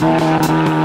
Música